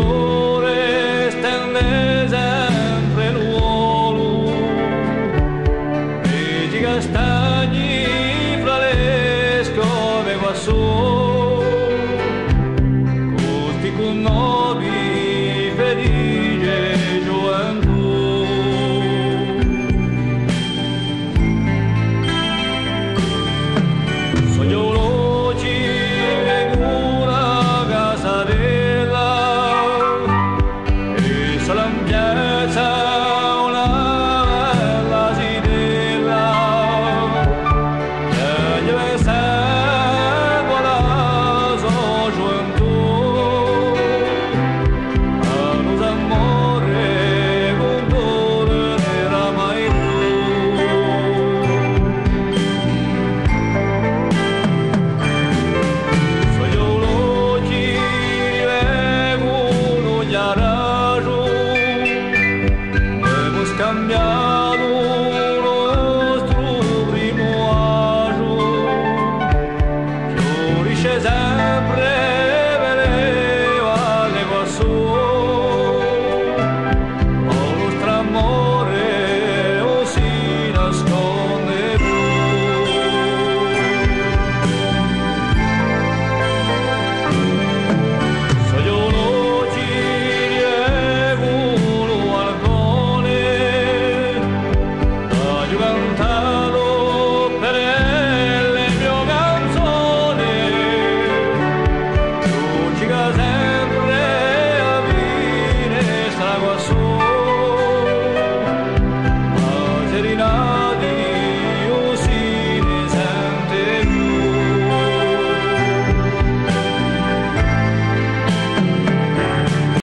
Oh.